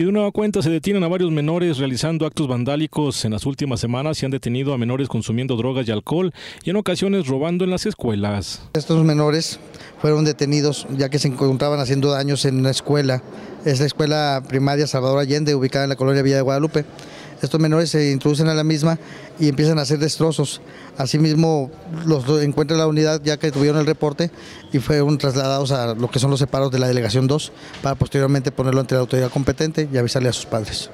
Y de nueva cuenta se detienen a varios menores realizando actos vandálicos. En las últimas semanas se han detenido a menores consumiendo drogas y alcohol y en ocasiones robando en las escuelas. Estos menores fueron detenidos ya que se encontraban haciendo daños en una escuela. Es la escuela primaria Salvador Allende, ubicada en la colonia Villa de Guadalupe. Estos menores se introducen a la misma y empiezan a hacer destrozos. Asimismo, los encuentra la unidad ya que tuvieron el reporte y fueron trasladados a lo que son los separos de la Delegación 2 para posteriormente ponerlo ante la autoridad competente y avisarle a sus padres.